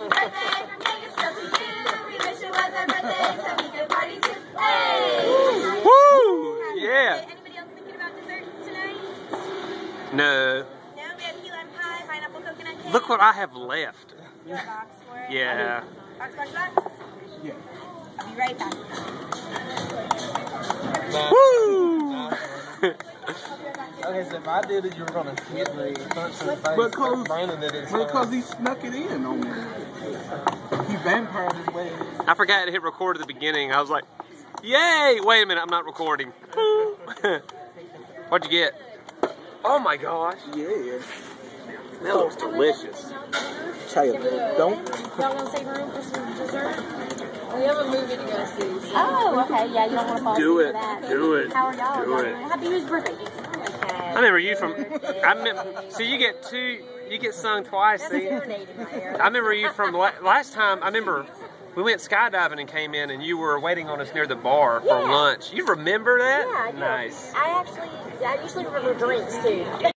Yeah. Anybody else thinking about desserts tonight? No. No, we have key lime pie, pineapple coconut cake. Look what I have left. You have a box for it? Yeah. Box, box, box. Yeah. I'll be right back. Woo! Okay, so if I did it, you were gonna hit me punch in the face. Because, burning it because he snuck it in on me. He vampired his way. I forgot to hit record at the beginning. I was like, yay! Wait a minute, I'm not recording. What'd you get? Oh my gosh. Yeah. That looks delicious. Taylor, don't. Y'all want to save room for some dessert? We have a movie to go see. So. Oh, okay. Yeah, you don't want to fall Do asleep it. for that. Do it. How are y'all? Do it. Happy New Year's birthday. I remember you from. I remember. So you get two. You get sung twice. That's See? right there. I remember you from la- last time. I remember we went skydiving and came in, and you were waiting on us near the bar for Yeah. lunch. You remember that? Yeah, I do. Nice. I actually, I usually remember drinks too.